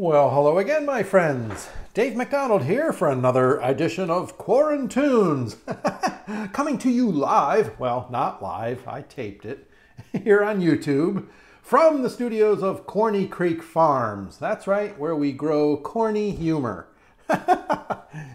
Well, hello again, my friends. Dave McDonald here for another edition of Quarantunes. Coming to you live, well, not live, I taped it, here on YouTube from the studios of Corny Creek Farms. That's right, where we grow corny humor.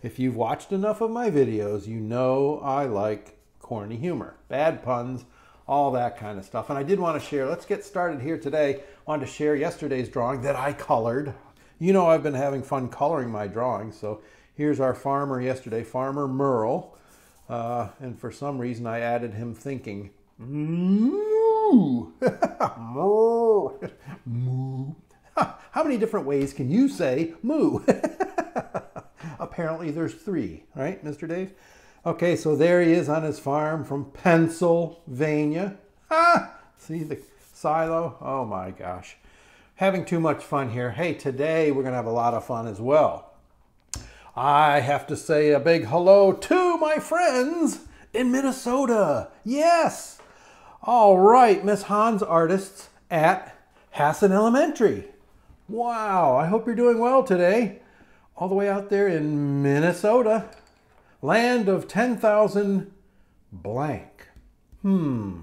if you've watched enough of my videos, you know I like corny humor, bad puns, all that kind of stuff. And I did want to share, let's get started here today. I wanted to share yesterday's drawing that I colored. You know I've been having fun coloring my drawings. So here's our farmer yesterday, Farmer Merle. Uh, and for some reason I added him thinking, moo, moo, moo. How many different ways can you say moo? Apparently there's three, right, Mr. Dave? Okay, so there he is on his farm from Pennsylvania. Ah, see the silo? Oh my gosh having too much fun here. Hey, today we're going to have a lot of fun as well. I have to say a big hello to my friends in Minnesota. Yes. All right, Miss Hans artists at Hassan Elementary. Wow, I hope you're doing well today. All the way out there in Minnesota, land of 10,000 blank. Hmm,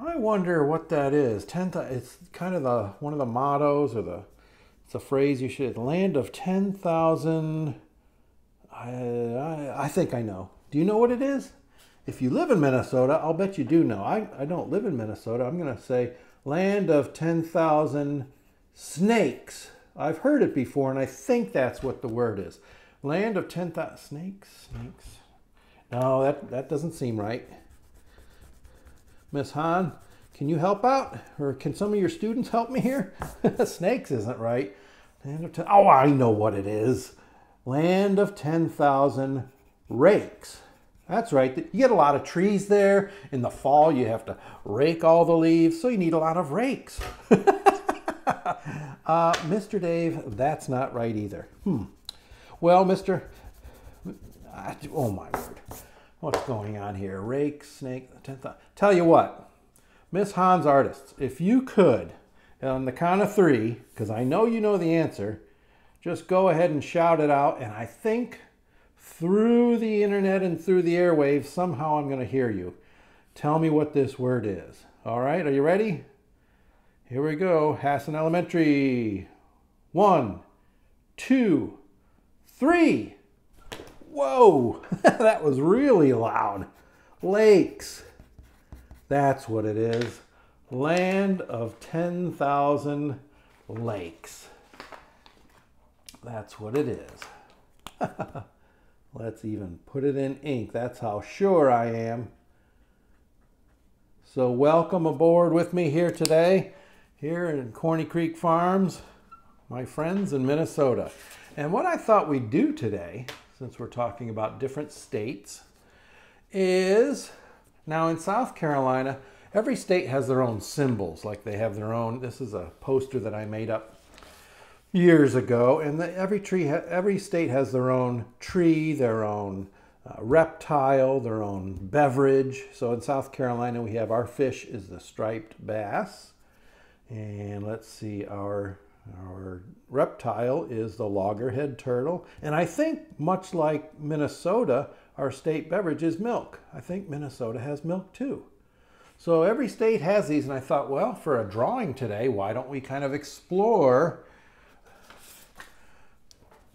I wonder what that is. Ten. It's kind of the one of the mottos or the. It's a phrase you should. Land of ten thousand. I, I I think I know. Do you know what it is? If you live in Minnesota, I'll bet you do know. I I don't live in Minnesota. I'm gonna say land of ten thousand snakes. I've heard it before, and I think that's what the word is. Land of ten thousand snakes. Snakes. No, that that doesn't seem right. Miss Han, can you help out? Or can some of your students help me here? Snakes isn't right. Land of ten, oh, I know what it is. Land of 10,000 rakes. That's right. You get a lot of trees there. In the fall, you have to rake all the leaves, so you need a lot of rakes. uh, Mr. Dave, that's not right either. Hmm. Well, Mr. Oh, my word. What's going on here? Rake, snake, 10,000. Tell you what, Miss Hans Artists, if you could, on the count of three, because I know you know the answer, just go ahead and shout it out. And I think through the internet and through the airwaves, somehow I'm going to hear you. Tell me what this word is. All right, are you ready? Here we go. Hassan Elementary. One, two, three. Whoa, that was really loud. Lakes. That's what it is. Land of 10,000 lakes. That's what it is. Let's even put it in ink. That's how sure I am. So welcome aboard with me here today, here in Corny Creek Farms, my friends in Minnesota. And what I thought we'd do today since we're talking about different states, is now in South Carolina, every state has their own symbols, like they have their own. This is a poster that I made up years ago, and the, every tree, every state has their own tree, their own uh, reptile, their own beverage. So in South Carolina, we have our fish is the striped bass, and let's see our our reptile is the loggerhead turtle. And I think, much like Minnesota, our state beverage is milk. I think Minnesota has milk too. So every state has these, and I thought, well, for a drawing today, why don't we kind of explore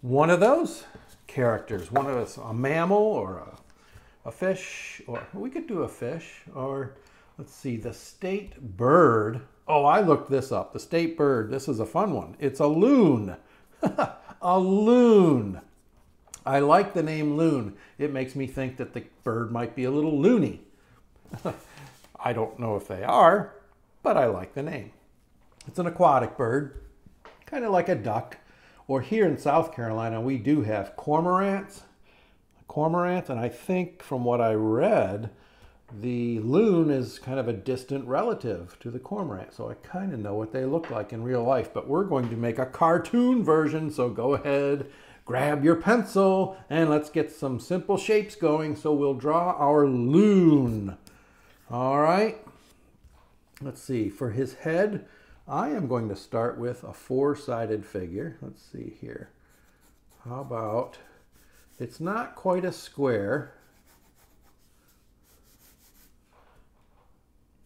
one of those characters? One of us, a mammal or a, a fish, or we could do a fish, or let's see, the state bird Oh, I looked this up. The state bird, this is a fun one. It's a loon. a loon. I like the name loon. It makes me think that the bird might be a little loony. I don't know if they are, but I like the name. It's an aquatic bird, kind of like a duck. Or here in South Carolina, we do have cormorants. Cormorants, and I think from what I read, the loon is kind of a distant relative to the cormorant, so I kind of know what they look like in real life, but we're going to make a cartoon version, so go ahead, grab your pencil, and let's get some simple shapes going, so we'll draw our loon. All right, let's see, for his head, I am going to start with a four-sided figure. Let's see here. How about, it's not quite a square,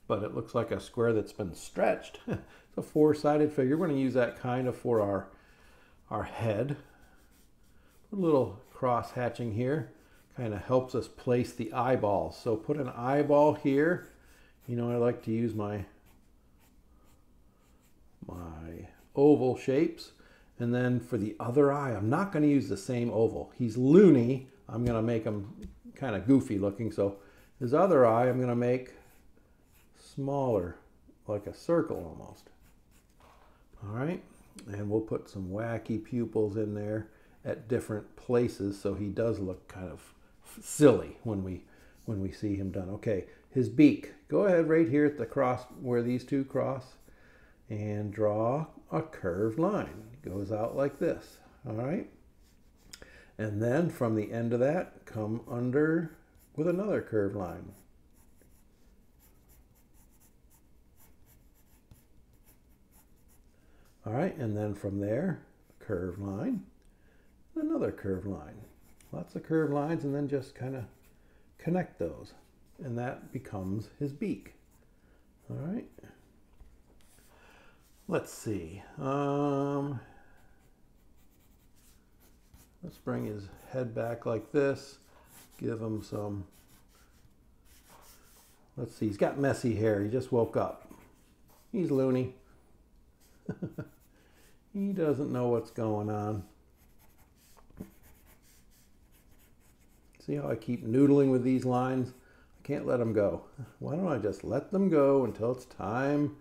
but it looks like a square that's been stretched. it's a four-sided figure. We're going to use that kind of for our, our head. a little cross hatching here kind of helps us place the eyeballs. So put an eyeball here. You know, I like to use my my oval shapes. And then for the other eye, I'm not going to use the same oval. He's loony. I'm going to make him kind of goofy looking. So his other eye, I'm going to make smaller, like a circle almost. All right. And we'll put some wacky pupils in there at different places so he does look kind of silly when we when we see him done. Okay, his beak. Go ahead right here at the cross where these two cross and draw a curved line. It goes out like this. All right. And then from the end of that, come under with another curved line. All right, and then from there, curved line, another curved line. Lots of curved lines and then just kind of connect those. And that becomes his beak. All right. Let's see. Um, let's bring his head back like this. Give him some. Let's see. He's got messy hair. He just woke up. He's loony. he doesn't know what's going on. See how I keep noodling with these lines? I can't let them go. Why don't I just let them go until it's time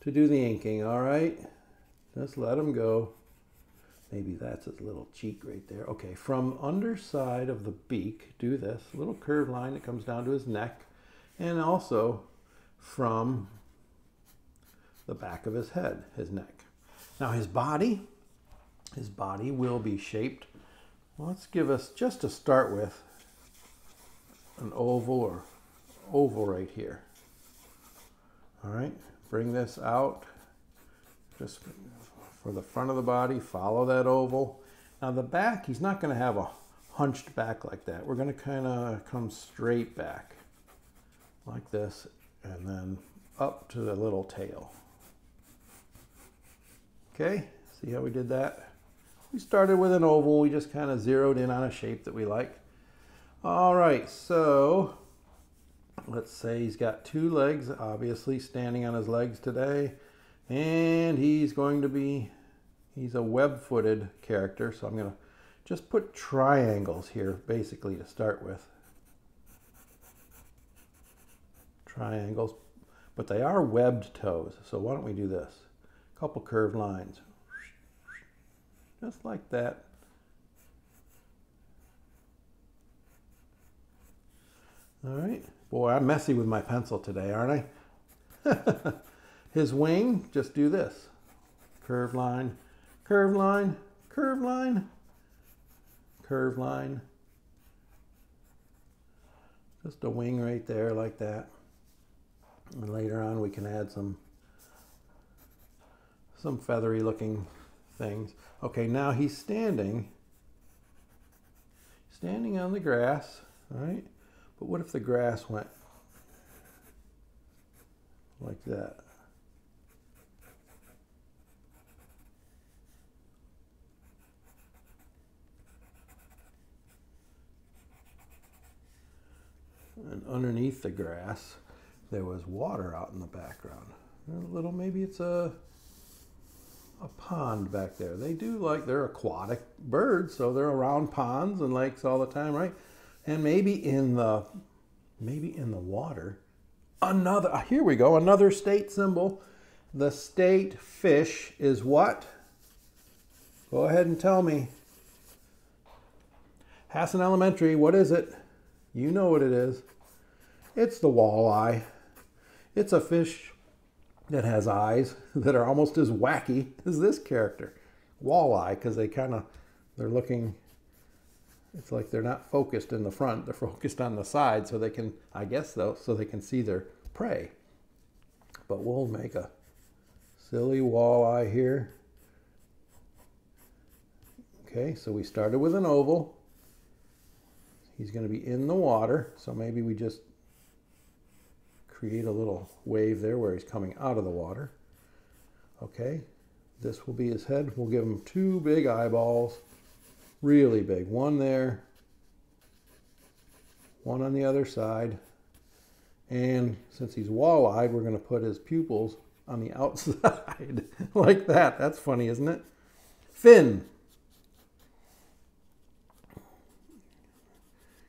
to do the inking, all right? Just let them go. Maybe that's his little cheek right there. Okay, from underside of the beak, do this little curved line that comes down to his neck, and also from the back of his head, his neck. Now his body, his body will be shaped. Let's give us, just to start with, an oval or oval right here. All right, bring this out just for the front of the body, follow that oval. Now the back, he's not going to have a hunched back like that. We're going to kind of come straight back like this and then up to the little tail. Okay, see how we did that? We started with an oval, we just kind of zeroed in on a shape that we like. All right, so let's say he's got two legs, obviously standing on his legs today, and he's going to be, he's a web-footed character, so I'm going to just put triangles here, basically, to start with. Triangles, but they are webbed toes, so why don't we do this? Couple curved lines, just like that. All right. Boy, I'm messy with my pencil today, aren't I? His wing, just do this. Curve line, curve line, curve line, curve line. Just a wing right there like that. And later on we can add some some feathery looking things. Okay, now he's standing standing on the grass, right? But what if the grass went like that? And underneath the grass, there was water out in the background. A little, maybe it's a a pond back there. They do like they're aquatic birds, so they're around ponds and lakes all the time, right? and maybe in the maybe in the water another ah, here we go another state symbol. The state fish is what? Go ahead and tell me. Hassan Elementary what is it? You know what it is. It's the walleye. It's a fish that has eyes that are almost as wacky as this character walleye because they kind of they're looking it's like they're not focused in the front, they're focused on the side so they can, I guess though, so they can see their prey. But we'll make a silly walleye here. Okay, so we started with an oval. He's going to be in the water, so maybe we just create a little wave there where he's coming out of the water. Okay, this will be his head. We'll give him two big eyeballs, really big. One there, one on the other side. And since he's wall-eyed, we're going to put his pupils on the outside like that. That's funny, isn't it? Fin.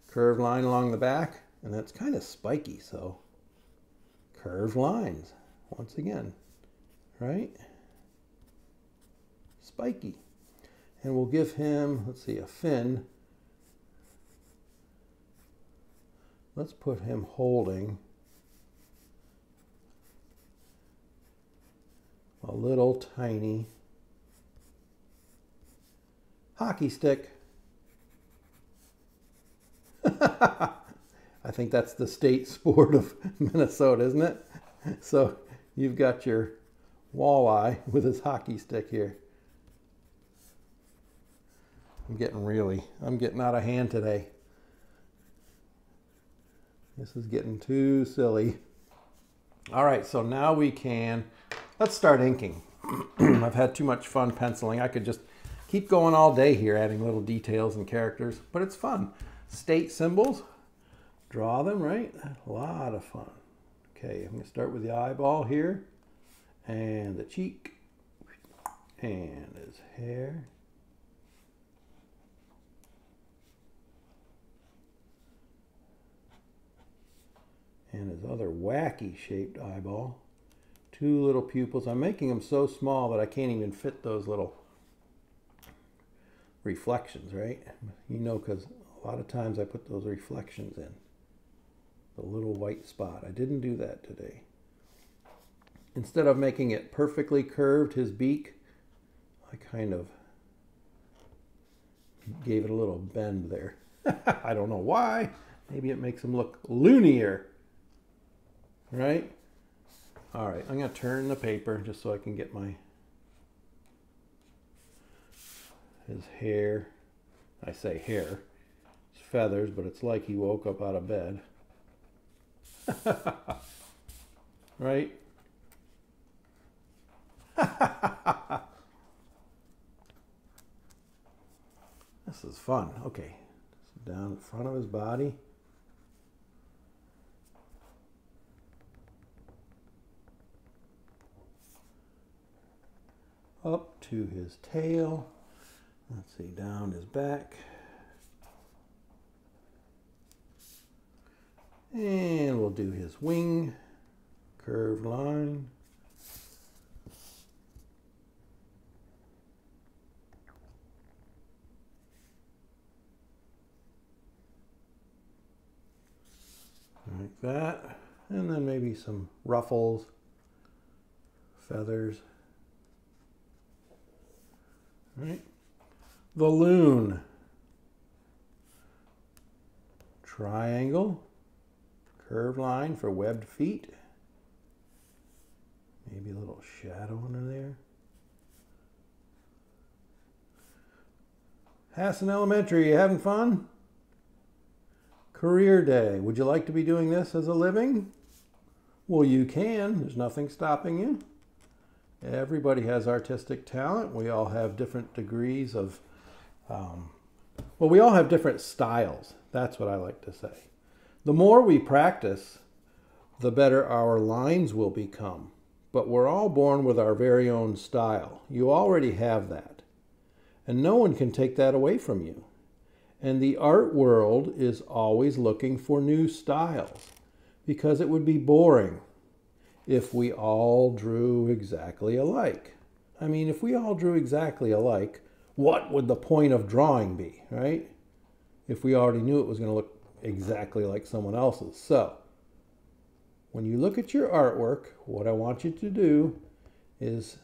Curved line along the back, and that's kind of spiky, so curved lines once again, right? Spiky. And we'll give him, let's see, a fin. Let's put him holding a little tiny hockey stick. I think that's the state sport of Minnesota, isn't it? So you've got your walleye with his hockey stick here. I'm getting really, I'm getting out of hand today. This is getting too silly. All right, so now we can, let's start inking. I've had too much fun penciling. I could just keep going all day here, adding little details and characters, but it's fun. State symbols, draw them, right? A lot of fun. Okay, I'm gonna start with the eyeball here, and the cheek, and his hair. and his other wacky shaped eyeball. Two little pupils. I'm making them so small that I can't even fit those little reflections, right? You know, because a lot of times I put those reflections in. The little white spot. I didn't do that today. Instead of making it perfectly curved, his beak, I kind of gave it a little bend there. I don't know why. Maybe it makes him look loonier right? All right, I'm going to turn the paper just so I can get my his hair. I say hair. It's feathers, but it's like he woke up out of bed. right? this is fun. Okay. Down in front of his body. up to his tail. Let's see, down his back. And we'll do his wing, curved line. Like that. And then maybe some ruffles, feathers. All right. The loon. Triangle. Curved line for webbed feet. Maybe a little shadow under there. Hassan Elementary, you having fun? Career Day. Would you like to be doing this as a living? Well, you can. There's nothing stopping you. Everybody has artistic talent. We all have different degrees of, um, well, we all have different styles. That's what I like to say. The more we practice, the better our lines will become. But we're all born with our very own style. You already have that. And no one can take that away from you. And the art world is always looking for new styles because it would be boring if we all drew exactly alike. I mean, if we all drew exactly alike, what would the point of drawing be, right? If we already knew it was going to look exactly like someone else's. So, when you look at your artwork, what I want you to do is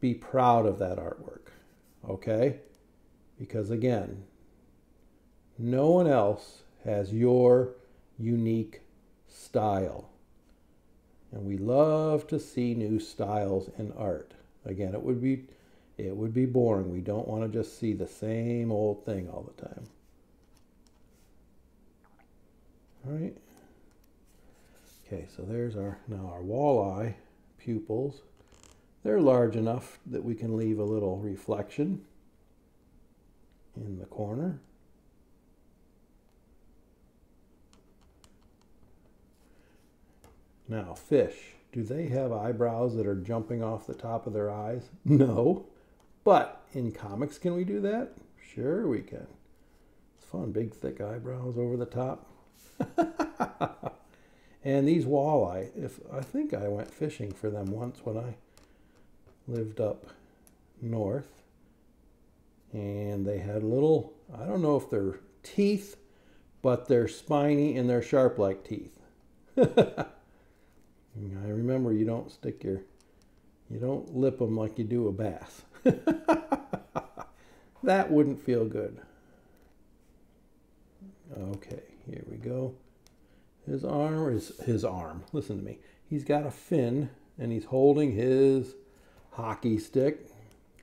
be proud of that artwork, okay? Because again, no one else has your unique style. And we love to see new styles in art. Again, it would be it would be boring. We don't want to just see the same old thing all the time. All right. Okay, so there's our now our walleye pupils. They're large enough that we can leave a little reflection in the corner. Now, fish, do they have eyebrows that are jumping off the top of their eyes? No. But in comics, can we do that? Sure, we can. It's fun, big, thick eyebrows over the top. and these walleye, if I think I went fishing for them once when I lived up north. And they had little, I don't know if they're teeth, but they're spiny and they're sharp like teeth. I remember you don't stick your, you don't lip them like you do a bass. that wouldn't feel good. Okay, here we go. His arm is his arm. Listen to me. He's got a fin and he's holding his hockey stick.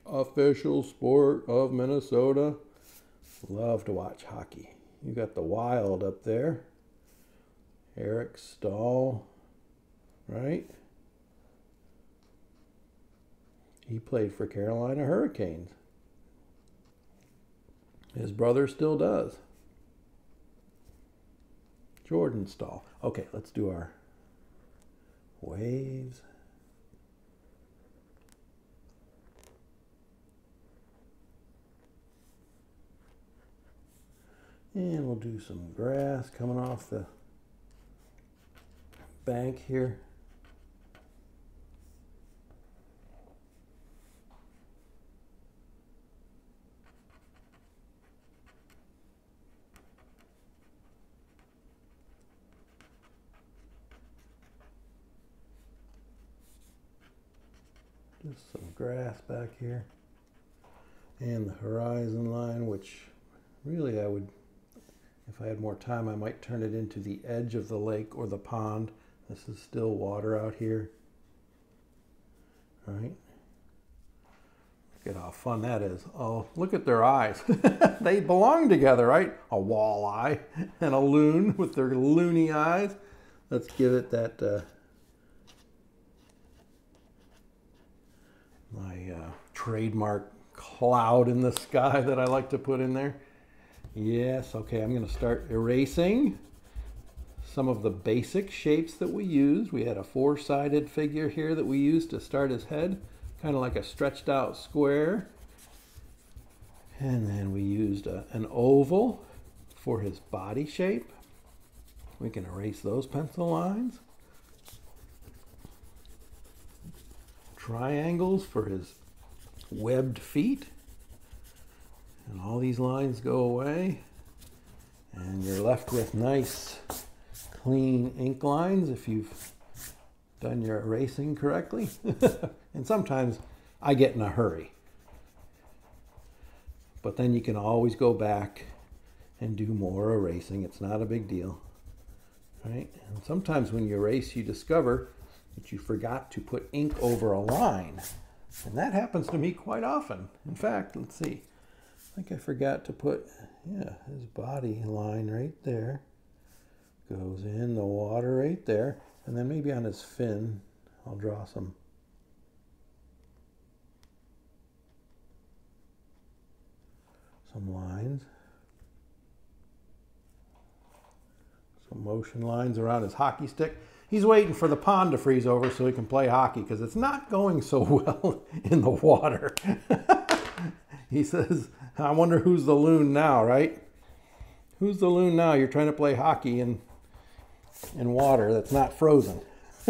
Official sport of Minnesota. Love to watch hockey. You got the Wild up there. Eric Staal right? He played for Carolina Hurricanes. His brother still does. Jordan Staal. Okay, let's do our waves. And we'll do some grass coming off the bank here. Just back here. And the horizon line, which really I would, if I had more time, I might turn it into the edge of the lake or the pond. This is still water out here. All right. Look at how fun that is. Oh, look at their eyes. they belong together, right? A walleye and a loon with their loony eyes. Let's give it that uh, my uh, trademark cloud in the sky that I like to put in there. Yes, okay, I'm going to start erasing some of the basic shapes that we used. We had a four-sided figure here that we used to start his head, kind of like a stretched out square. And then we used a, an oval for his body shape. We can erase those pencil lines. Triangles for his webbed feet. And all these lines go away. And you're left with nice, clean ink lines if you've done your erasing correctly. and sometimes I get in a hurry. But then you can always go back and do more erasing. It's not a big deal. Right? And sometimes when you erase, you discover that you forgot to put ink over a line. And that happens to me quite often. In fact, let's see. I think I forgot to put, yeah, his body line right there. Goes in the water right there. And then maybe on his fin, I'll draw some some lines. Some motion lines around his hockey stick he's waiting for the pond to freeze over so he can play hockey because it's not going so well in the water. he says, I wonder who's the loon now, right? Who's the loon now? You're trying to play hockey in, in water that's not frozen.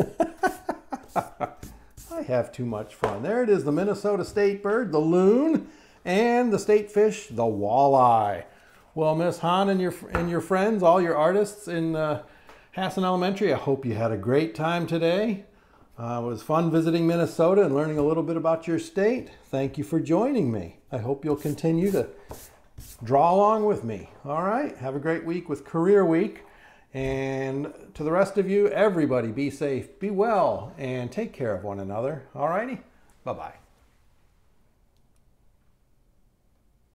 I have too much fun. There it is, the Minnesota state bird, the loon, and the state fish, the walleye. Well, Miss Hahn and your and your friends, all your artists in uh, Hassan Elementary. I hope you had a great time today. Uh, it was fun visiting Minnesota and learning a little bit about your state. Thank you for joining me. I hope you'll continue to draw along with me. All right. Have a great week with Career Week. And to the rest of you, everybody be safe, be well, and take care of one another. All righty? Bye bye.